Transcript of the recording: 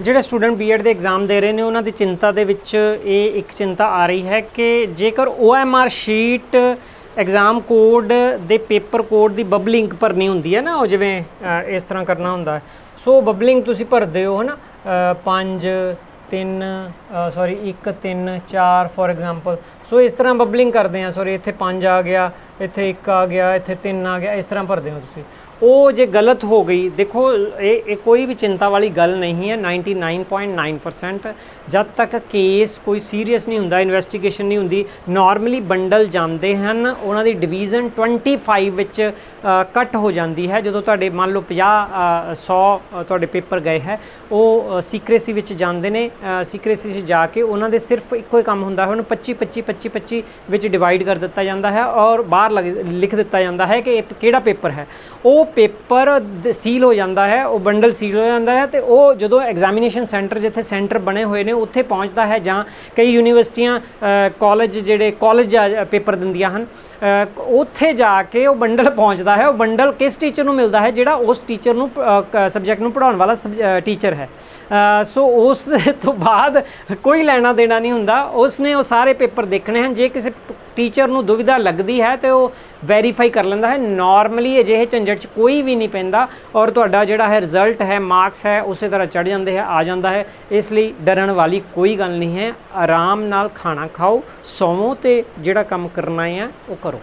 ਜਿਹੜੇ student BEd ਦੇ exam ਦੇ ਰਹੇ ਨੇ, ਉਹਨਾਂ ਦੀ ਚਿੰਤਾ ਦੇ ਵਿੱਚ ਇਹ ਇੱਕ ਚਿੰਤਾ ਆ ਰਹੀ ਹੈ ਕਿ ਜੇਕਰ OMR ਸ਼ੀਟ ਐਗਜ਼ਾਮ ਕੋਡ ਦੇ ਪੇਪਰ ਕੋਡ ਦੀ ਬਬਲਿੰਗ ਭਰਨੀ ਹੁੰਦੀ ਹੈ ਨਾ, ਉਹ ਜਿਵੇਂ ਇਸ ਤਰ੍ਹਾਂ ਕਰਨਾ ਹੁੰਦਾ ਹੈ। ਸੋ ਬਬਲਿੰਗ ਤੁਸੀਂ ਭਰਦੇ ਹੋ, ਹਨਾ? 5 3 ਸੌਰੀ 1 3 4 ਫੋਰ ਐਗਜ਼ਾਮਪਲ ਸੋ ਇਸ ਤਰ੍ਹਾਂ ਬਬਲਿੰਗ ਕਰਦੇ ਆ ਸੌਰੀ ਇੱਥੇ 5 ਆ ਗਿਆ। ਇੱਥੇ ਇੱਕ ਆ ਗਿਆ ਇੱਥੇ ਤਿੰਨ ਆ ਗਿਆ ਇਸ ਤਰ੍ਹਾਂ ਭਰਦੇ ਹੋ ਤੁਸੀਂ। ਉਹ ਜੇ ਗਲਤ ਹੋ ਗਈ ਦੇਖੋ ਇਹ ਇਹ ਕੋਈ ਵੀ ਚਿੰਤਾ ਵਾਲੀ ਗੱਲ ਨਹੀਂ ਹੈ 99.9% ਜਦ ਤੱਕ ਕੇਸ ਕੋਈ ਸੀਰੀਅਸ ਨਹੀਂ ਹੁੰਦਾ ਇਨਵੈਸਟੀਗੇਸ਼ਨ ਨਹੀਂ ਹੁੰਦੀ ਨਾਰਮਲੀ ਬੰਡਲ ਜਾਂਦੇ ਹਨ ਉਹਨਾਂ ਦੀ ਡਿਵੀਜ਼ਨ 25 ਵਿੱਚ ਕੱਟ ਹੋ ਜਾਂਦੀ ਹੈ। ਜਦੋਂ ਤੁਹਾਡੇ ਮੰਨ ਲਓ 50 ਅ, 100 ਤੁਹਾਡੇ ਪੇਪਰ ਗਏ ਹੈ ਉਹ ਸੀਕ੍ਰੇਸੀ ਵਿੱਚ ਜਾਂਦੇ ਨੇ ਸੀਕ੍ਰੇਸੀ 'ਚ ਜਾ ਕੇ ਉਹਨਾਂ ਦੇ ਸਿਰਫ ਇੱਕੋ ਹੀ ਕੰਮ ਹੁੰਦਾ ਹੈ ਉਹਨੂੰ 25 25 25 25 ਵਿੱਚ ਡਿਵਾਈਡ ਕਰ ਦਿੱਤਾ ਜਾਂਦਾ ਹੈ ਔਰ ਬਾਹਰ ਲਗ- ਲਿਖ ਦਿੱਤਾ ਜਾਂਦਾ ਹੈ ਕਿ ਇਹ ਕਿਹੜਾ ਪੇਪਰ ਹੈ। ਉਹ ਪੇਪਰ ਸੀਲ ਹੋ ਜਾਂਦਾ ਹੈ, ਉਹ ਬੰਡਲ ਸੀਲ ਹੋ ਜਾਂਦਾ ਹੈ ਤੇ ਉਹ ਜਦੋਂ ਐਗਜ਼ਾਮੀਨੇਸ਼ਨ ਸੈਂਟਰ ਜਿੱਥੇ ਸੈਂਟਰ ਬਣੇ ਹੋਏ ਨੇ, ਉੱਥੇ ਪਹੁੰਚਦਾ ਹੈ ਜਾਂ ਕਈ ਯੂਨੀਵਰਸਿਟੀਆਂ ਕਾਲਜ ਜਿਹੜੇ ਕਾਲਜ ਪੇਪਰ ਦਿੰਦੀਆਂ ਹਨ ਉੱਥੇ ਜਾ ਕੇ ਉਹ ਬੰਡਲ ਪਹੁੰਚਦਾ ਹੈ, ਉਹ ਬੰਡਲ ਕਿਸ ਟੀਚਰ ਨੂੰ ਮਿਲਦਾ ਹੈ ਜਿਹੜਾ ਉਸ ਟੀਚਰ ਨੂੰ ਸਬਜੈਕਟ ਨੂੰ ਪੜਾਉਣ ਵਾਲਾ ਟੀਚਰ ਹੈ। ਸੋ ਉਸ ਤੋਂ ਬਾਅਦ ਕੋਈ ਲੈਣਾ ਦੇਣਾ ਨਹੀਂ ਹੁੰਦਾ ਉਸ ਨੇ ਉਹ ਸਾਰੇ ਪੇਪਰ ਦੇਖਣੇ ਹਨ, ਜੇ ਕਿਸੇ ਟੀਚਰ ਨੂੰ ਦੁਵਿਧਾ ਲੱਗਦੀ ਹੈ ਤੇ ਉਹ ਵੈਰੀਫਾਈ ਕਰ ਲੈਂਦਾ ਹੈ। ਨਾਰਮਲੀ ਅਜਿਹੇ ਝੰਜਟ 'ਚ ਕੋਈ ਵੀ ਨਹੀਂ ਪੈਂਦਾ ਔਰ ਤੁਹਾਡਾ ਜਿਹੜਾ ਹੈ ਰਿਜ਼ਲਟ ਹੈ ਮਾਰਕਸ ਹੈ, ਉਸੇ ਤਰ੍ਹਾਂ ਚੜ ਜਾਂਦੇ ਹੈ, ਆ ਜਾਂਦਾ ਹੈ। ਇਸ ਲਈ ਡਰਨ ਵਾਲੀ ਕੋਈ ਗੱਲ ਨਹੀਂ ਹੈ। ਆਰਾਮ ਨਾਲ ਖਾਣਾ ਖਾਓ, ਸੌਵੋ ਤੇ ਜਿਹੜਾ ਕੰਮ ਕਰਨਾ ਹੈ ਉਹ ਕਰੋ।